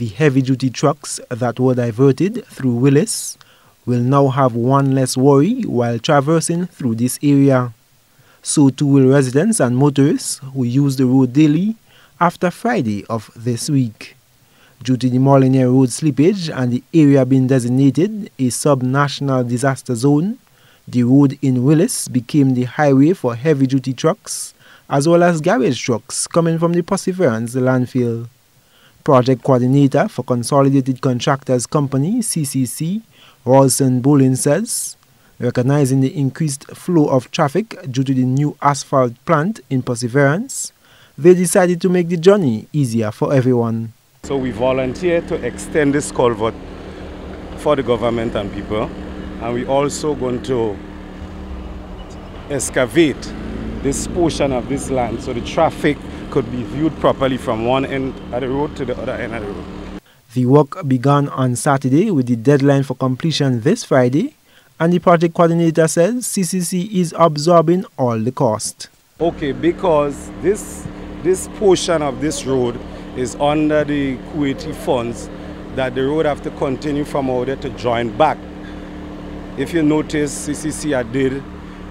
The heavy-duty trucks that were diverted through Willis will now have one less worry while traversing through this area. So too will residents and motorists who use the road daily after Friday of this week. Due to the Moliniere Road slippage and the area being designated a sub-national disaster zone, the road in Willis became the highway for heavy-duty trucks as well as garbage trucks coming from the Perseverance landfill. Project Coordinator for Consolidated Contractors Company, CCC, Rawson Bolin says, recognizing the increased flow of traffic due to the new asphalt plant in Perseverance, they decided to make the journey easier for everyone. So we volunteered to extend this culvert for the government and people, and we also going to excavate this portion of this land so the traffic could be viewed properly from one end of the road to the other end of the road. The work began on Saturday with the deadline for completion this Friday, and the project coordinator says CCC is absorbing all the cost. Okay, because this this portion of this road is under the Kuwaiti funds that the road have to continue from out there to join back. If you notice, CCC did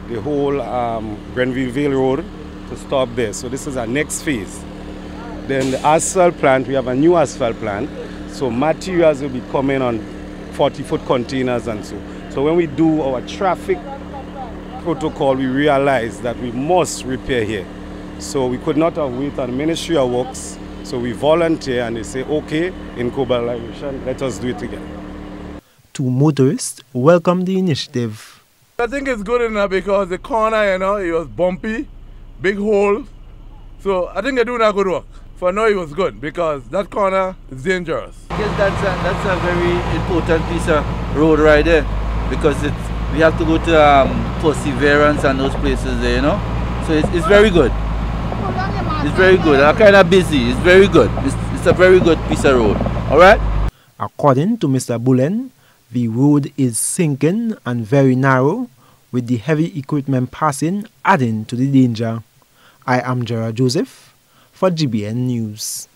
the whole um, Grenville Vale Road to stop there. So this is our next phase. Then the asphalt plant, we have a new asphalt plant. So materials will be coming on 40 foot containers and so. So when we do our traffic protocol, we realize that we must repair here. So we could not have waited on Ministry of Works. So we volunteer and they say, okay, in collaboration, let us do it together. Two motorists welcome the initiative. I think it's good enough because the corner, you know, it was bumpy, big hole. So I think they're doing a good work. For now, it was good because that corner is dangerous. Yes, that's a, that's a very important piece of road right there because it's, we have to go to um, Perseverance and those places there, you know. So it's, it's very good. It's very good. I'm kind of busy. It's very good. It's, it's a very good piece of road. All right? According to Mr. Bullen, the road is sinking and very narrow, with the heavy equipment passing adding to the danger. I am Gerard Joseph for GBN News.